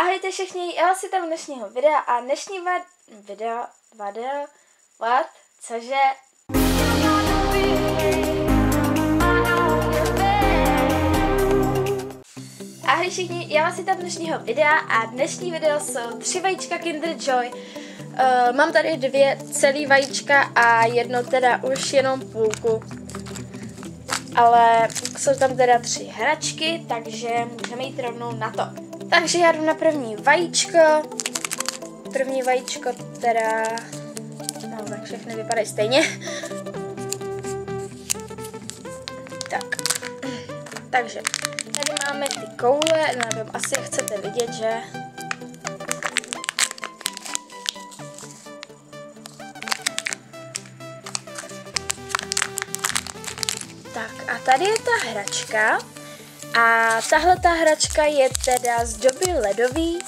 Ahojte všichni, já vás tam dnešního videa a dnešní vad, video, video, what, cože? Ahoj všichni, já vás tam dnešního videa a dnešní video jsou tři vajíčka Kinder Joy. Uh, mám tady dvě celý vajíčka a jedno teda už jenom půlku. Ale jsou tam teda tři hračky, takže můžeme jít rovnou na to. Takže já jdu na první vajíčko. První vajíčko teda... No, tak všechny vypadají stejně. tak. Takže, tady máme ty koule, nevím, asi chcete vidět, že... Tak a tady je ta hračka. A tahle ta hračka je teda z doby ledový.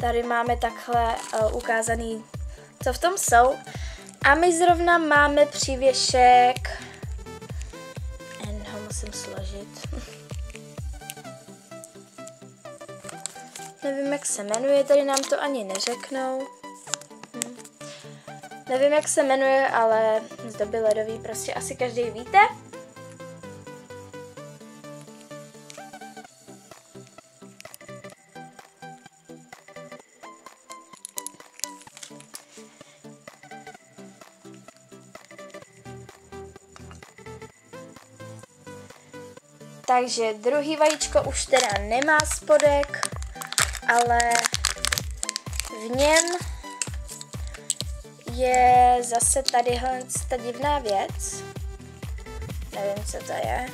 Tady máme takhle uh, ukázaný, co v tom jsou. A my zrovna máme přívěšek. Ho musím složit. Nevím, jak se jmenuje, tady nám to ani neřeknou. Hm. Nevím, jak se jmenuje, ale z doby ledový prostě asi každý víte. Takže druhý vajíčko už teda nemá spodek, ale v něm je zase tadyhle ta divná věc. Nevím, co to je.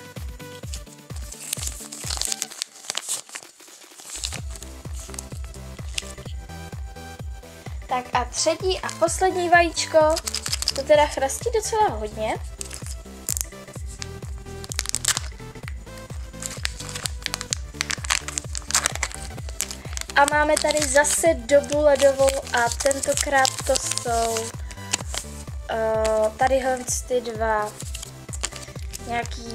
Tak a třetí a poslední vajíčko, to teda chrastí docela hodně. A máme tady zase dobu ledovou a tentokrát to jsou uh, tadyhle ty dva nějaký,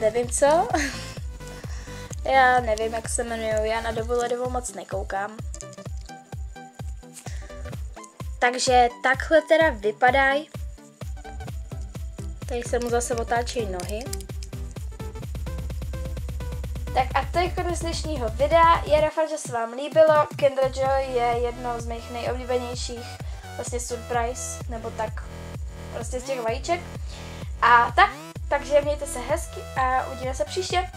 nevím co. já nevím, jak se jmenují, já na dobu ledovou moc nekoukám. Takže takhle teda vypadají. Tady se mu zase otáčejí nohy. Tak a to je konec dnešního videa. Já doufám, že se vám líbilo. Kinder Joy je jedno z mých nejoblíbenějších vlastně surprise, nebo tak prostě z těch vajíček. A tak, takže mějte se hezky a uvidíme se příště.